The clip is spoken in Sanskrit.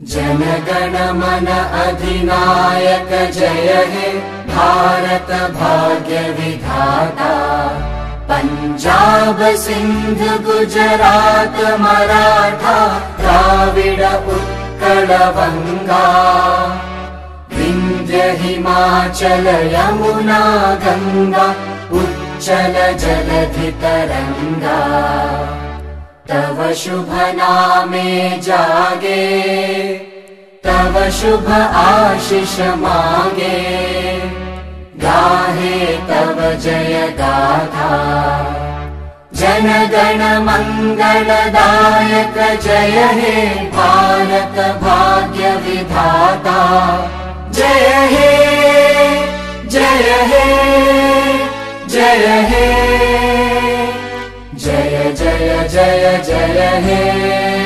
जनगण मन अधिनायक जय हे भारत भाग्य विधाता। पञ्जाब सिन्ध गुजरात मराठा द्राविड उत्कल बङ्गा विन्ध्य हिमाचल यमुना गङ्गा उच्चल जलधि तरङ्गा तव शुभ नामे जागे तव शुभ आशिष मागे। गाहे तव जय गाथा। जनगण मङ्गलदायक जय हे भारत भाग्य विधाता। जय हे जय हे जय हे जय जय जय हे